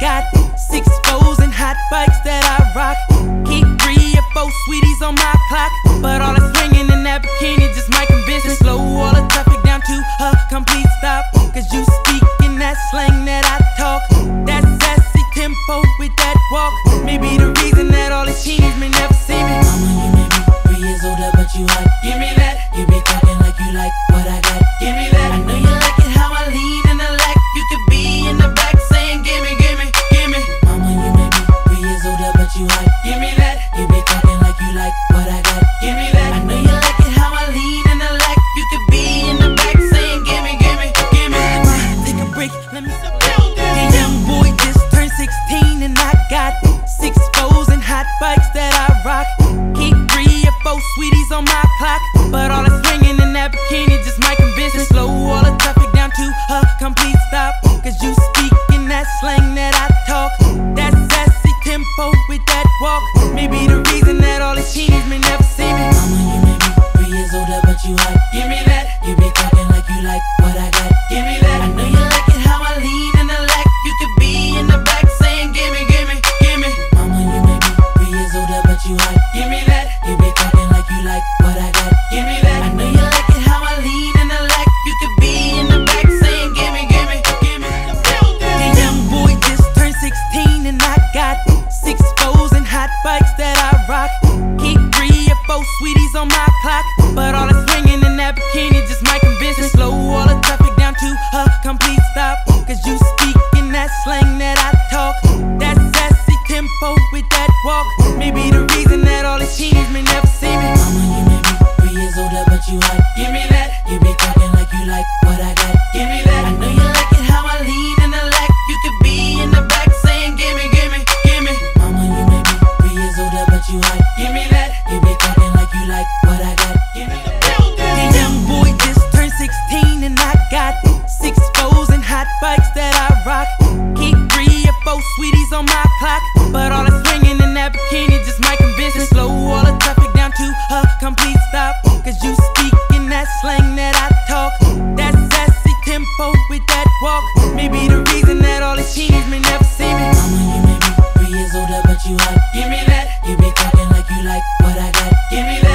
got six foes and hot bikes that I rock. Keep three or four sweeties on my clock. But all that's swinging in that bikini just my conviction. Slow all the traffic down to a complete stop. Cause you speak in that slang that I talk. That sassy tempo with that walk. Maybe the reason that all these teens may never see me. Mama, you may be three years older, but you hot. you hot. Give me that. You be acting like you like what I got. Give me that. I know you like it how I lean in the Lac. You could be in the back saying, give me, give me, give me. My, take a break, let me stop. Hey, young boy just turned 16 and I got six foes and hot bikes that I rock. Keep three or four sweeties on my clock, but all that's swinging in that bikini just might convince me. Slow all the traffic down to a complete stop, cause you speak in that slang that I Give me that. I know you like it how I lean and I like You could be in the back saying, Give me, give me, give me. The young boy just turned 16 and I got six and hot bikes that I rock. Keep three or four sweeties on my clock, but all you like what I got? Give me that. I know you like it how I lean in the Lac. You could be in the back saying, give me, give me, give me. Mama, you may be three years older, but you hot. Give me that. You be talking like you like what I got. Give me the building. The young boy just turned 16 and I got six and hot bikes that I rock. Keep three or four sweeties on my clock, but all that's ringing in that bikini just might convince me. Slow all the traffic down to a complete stop, cause you You be talking like you like what I got. Give me that.